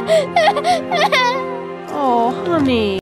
Oh, honey.